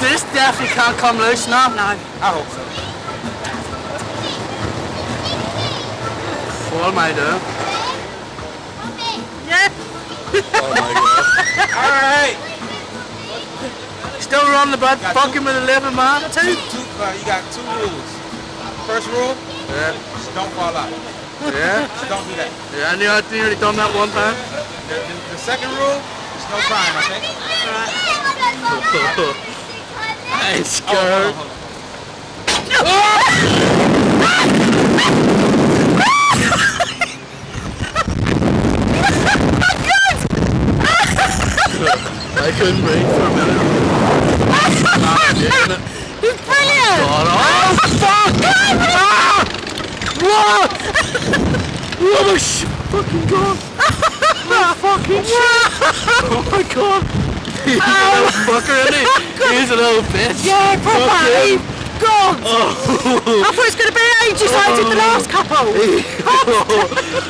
this definitely can't come loose now. No. I hope so. What am I doing? Yeah. Oh my god. Alright. Still running about Got fucking with a living man. Two, two, uh, you got two rules. First rule, Yeah, just don't fall out. yeah. Just don't do that. Yeah, I knew I'd nearly done that one time. The, the, the second rule is no crying, okay? I ain't Oh, hold scared. on, hold on. I couldn't breathe for a minute. It. It's brilliant. God, oh fuck! Ah! What? Oh shit! Fucking god! Oh fucking shit! Oh my god! He's a little fucker, isn't he? He's a little bitch. Yeah, proper. God. Oh, I thought it was going to be ages like I did the last oh. couple.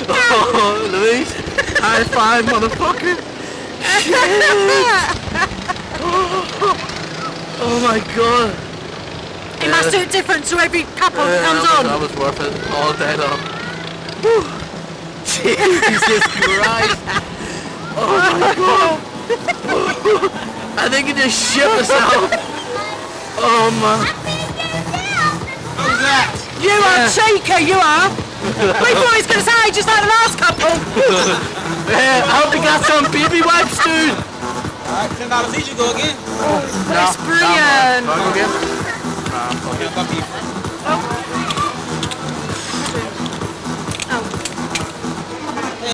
oh, Luise, high five, motherfucker! Oh my god! It must do it different to every couple that comes that, on. was, that was worth it all day long. Jesus Christ! Oh my god! I think it just shit out. Oh man! How's that? You are cheeky, you are. we thought he was going to say just like the last couple. Yeah, I hope you got some baby wipes, dude. Alright, ten dollars each, you go again. That's brilliant. Nah, go again? Okay, I'll be friend.